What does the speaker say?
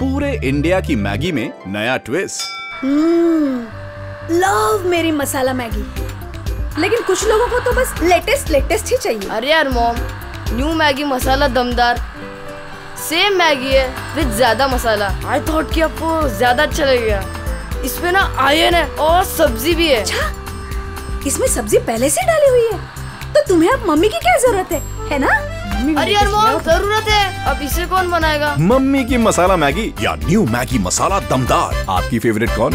पूरे इंडिया की मैगी में नया ट्विस्ट लव मेरी मसाला मैगी। लेकिन कुछ लोगों को तो बस लेटेस्ट लेटेस्ट ही चाहिए। अरे यार मॉम न्यू मैगी मसाला दमदार। सेम मैगी है विद ज़्यादा मसाला। आई थॉट कि आपको ज़्यादा अच्छा लगेगा। इसमें ना आयन है और सब्ज़ी भी है। अच्छा इसमें सब्ज़ी पहले से डाली हुई है। तो तुम्हें अब मम्मी की क्या ज़रूरत है है ना? अरे यार मॉम ज़रूरत अब इसे कौन बनाएगा? मम्मी की मसाला मैगी या न्यू मैगी मसाला दमदार। आपकी फेवरेट कौन?